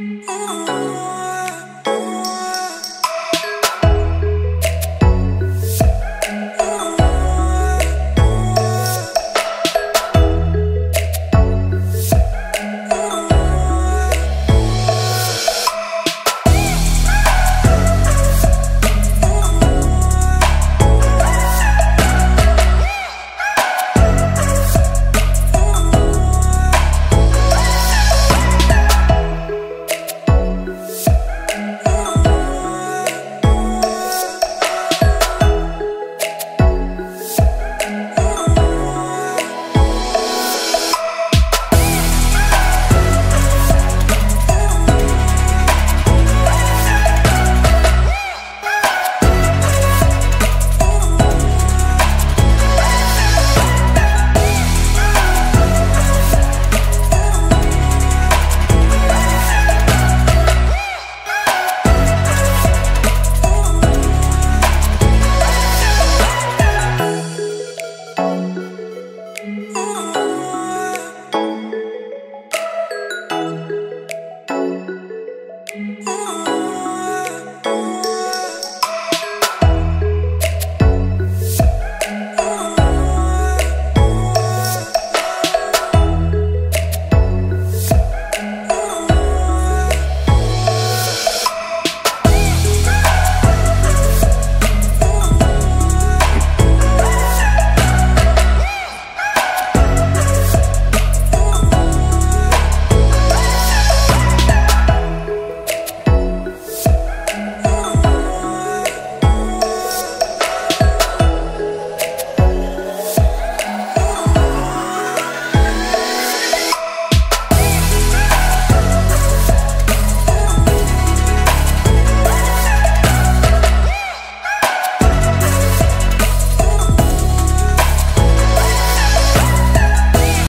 Ooh.